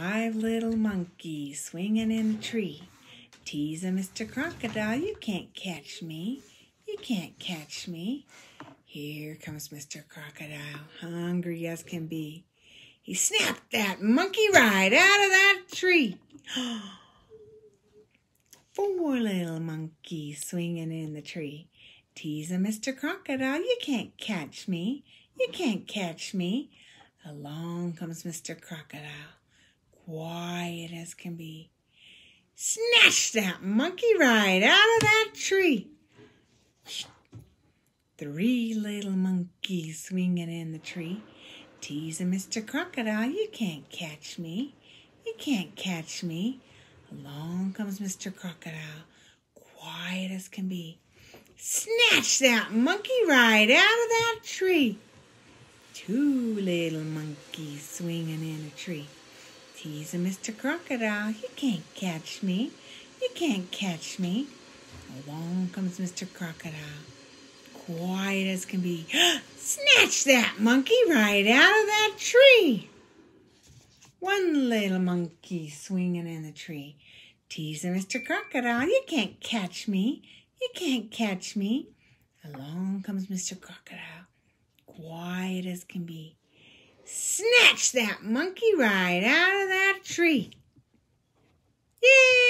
Five little monkeys swinging in a tree. Teasing Mr. Crocodile, you can't catch me. You can't catch me. Here comes Mr. Crocodile, hungry as can be. He snapped that monkey right out of that tree. Four little monkeys swinging in the tree. Teasing Mr. Crocodile, you can't catch me. You can't catch me. Along comes Mr. Crocodile, quiet as can be. Snatch that monkey right out of that tree. Three little monkeys swinging in the tree, teasing Mr. Crocodile, you can't catch me. You can't catch me. Along comes Mr. Crocodile, quiet as can be. Snatch that monkey right out of that tree. Two little monkeys swinging in a tree. Teasing Mr. Crocodile, you can't catch me. You can't catch me. Along comes Mr. Crocodile, quiet as can be. Snatch that monkey right out of that tree. One little monkey swinging in the tree. Teasing Mr. Crocodile, you can't catch me. You can't catch me. Along comes Mr. Crocodile, quiet as can be. Snatch that monkey right out of that tree. Yay!